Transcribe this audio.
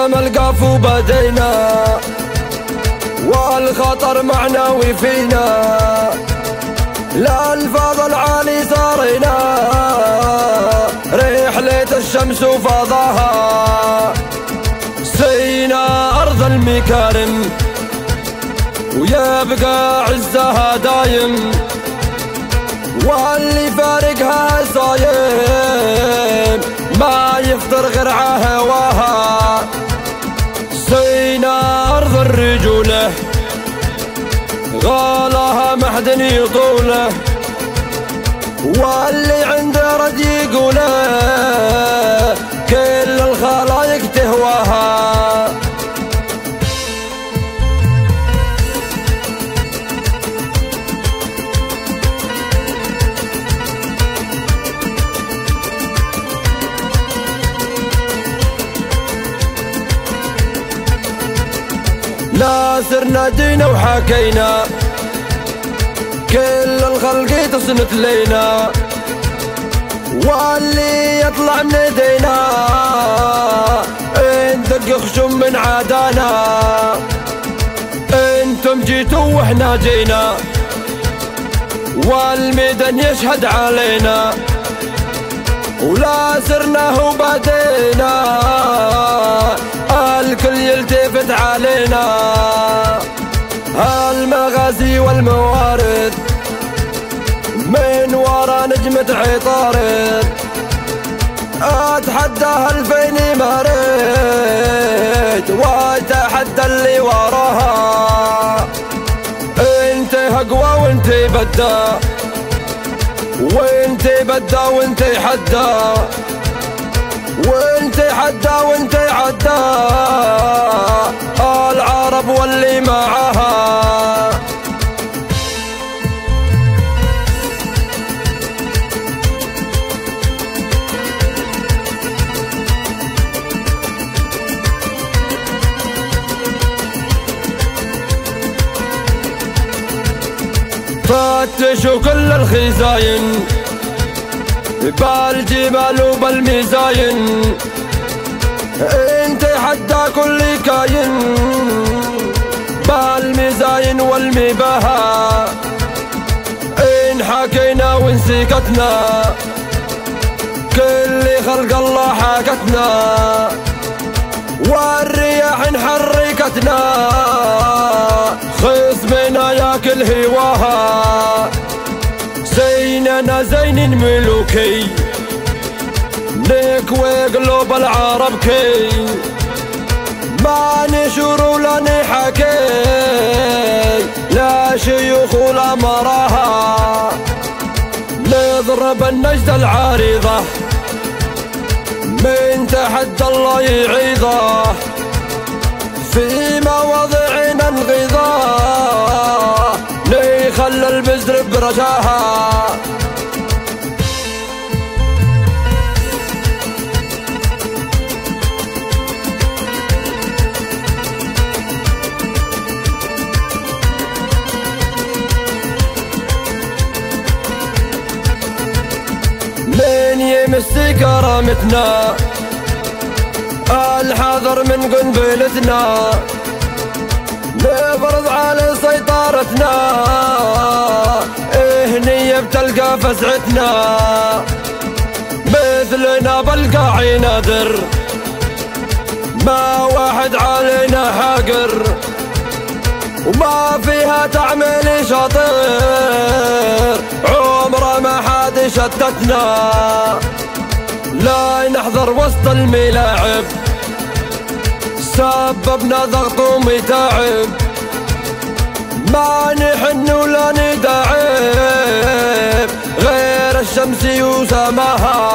قدام القافو بدينا والخطر معنوي فينا. لا الفاظ العالي صارينا رحلة الشمس وفضاها سينا أرض المكارم ويبقى عزها دايم. واللي فارقها صايم ما يفطر غير هواها غالها محدن يطوله واللي عنده رد يقوله. لا سرنا دينا وحكينا كل الخلق تصنت لينا. واللي يطلع من ايدينا ندق خشم من عادانا. أنتم جيتوا وإحنا جينا. والميدان يشهد علينا. ولا سرنا وبدينا ورا نجمة عطارد أتحدى الفين مارد واتحدى اللي وراها. انت أقوى وانت بدا وانت بدا وانت حدا وانت حدا وانت عدا العرب واللي معها فتشوا كل الخزاين بالجبال وبالمزاين انت حتى كل كاين بالمزاين والمباها إن حكينا وإن سكتنا كل خلق الله حكتنا والرياح حركتنا هواها زيننا زين ملوكي. نكوي قلوب العرب كي. ما نشور ولا نحكي. لا شيوخ ولا مراها نضرب النجد العارضة. من تحت الله يعيضه. في مواضعنا البزر برجاها. من يمس كرامتنا الحذر من قنبلتنا. نفرض على سيطرتنا. فزعتنا مثلنا بالقاعي نادر ما واحد علينا حاقر وما فيها تعمل شاطر. عمره ما حد شتتنا. لا نحضر وسط الملاعب. سببنا ضغط ومتاعب. نداعب غير الشمس وسماها